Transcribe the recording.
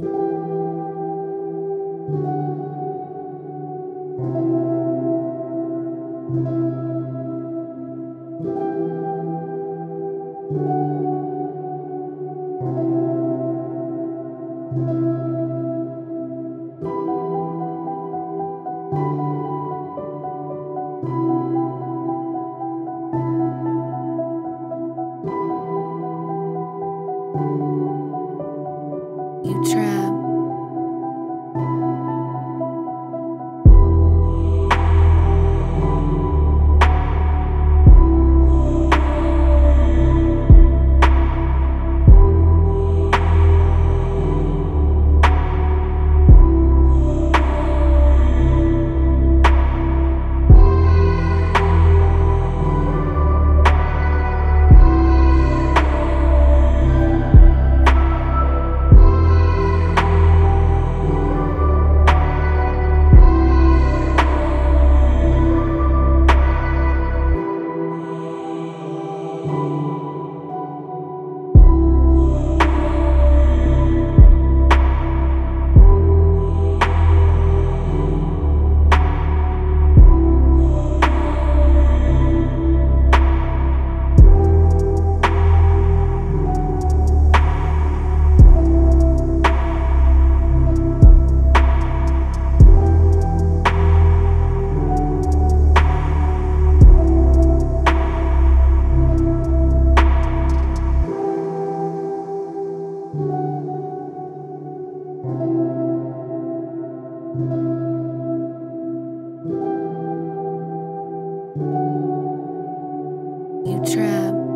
you you trap.